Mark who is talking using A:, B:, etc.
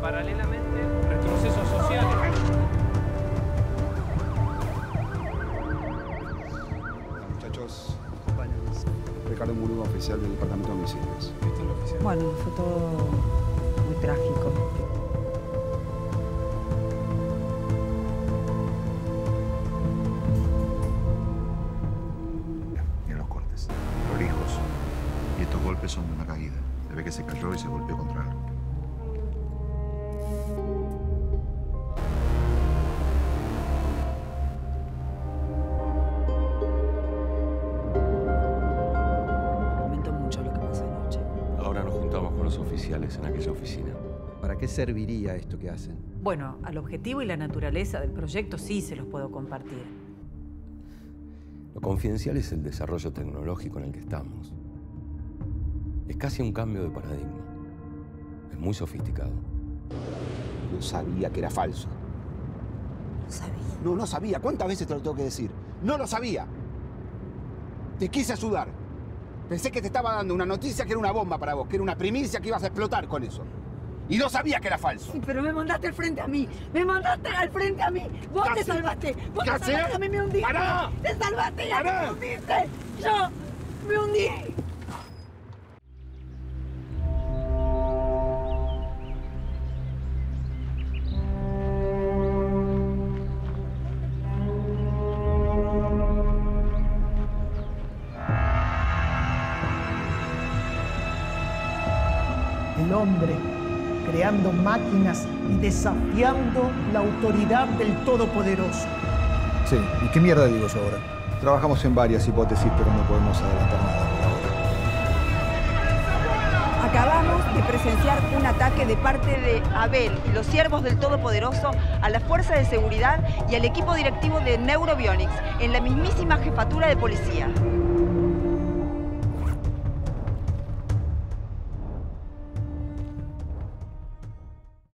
A: paralelamente retrocesos sociales.
B: Muchachos, compañeros. Ricardo Murúa, oficial del Departamento de Homicidios.
A: Es oficial.
C: Bueno, fue todo muy trágico.
D: Mira los cortes. Prolijos. Y estos golpes son de una caída. Se ve que se cayó y se golpeó contra algo.
E: Juntamos con los oficiales en aquella oficina.
F: ¿Para qué serviría esto que hacen?
C: Bueno, al objetivo y la naturaleza del proyecto sí se los puedo compartir.
E: Lo confidencial es el desarrollo tecnológico en el que estamos. Es casi un cambio de paradigma. Es muy sofisticado.
G: No sabía que era falso.
C: No sabía.
G: No, no sabía. ¿Cuántas veces te lo tengo que decir? No lo sabía. Te quise ayudar. Pensé que te estaba dando una noticia que era una bomba para vos, que era una primicia que ibas a explotar con eso. Y no sabía que era falso.
H: Sí, pero me mandaste al frente a mí. Me mandaste al frente a mí. Vos
G: ¿Qué
H: te
G: hace?
H: salvaste. Vos
G: ¿Qué
H: te
G: hace?
H: salvaste. A mí me hundiste.
G: ¡Pará!
H: Te salvaste y a mí me hundiste. Yo me hundí.
I: El hombre creando máquinas y desafiando la autoridad del Todopoderoso.
F: Sí, ¿y qué mierda digo yo ahora?
B: Trabajamos en varias hipótesis, pero no podemos adelantar nada por ahora.
J: Acabamos de presenciar un ataque de parte de Abel y los siervos del Todopoderoso a la Fuerza de Seguridad y al equipo directivo de Neurobionics en la mismísima jefatura de policía.